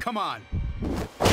Come on.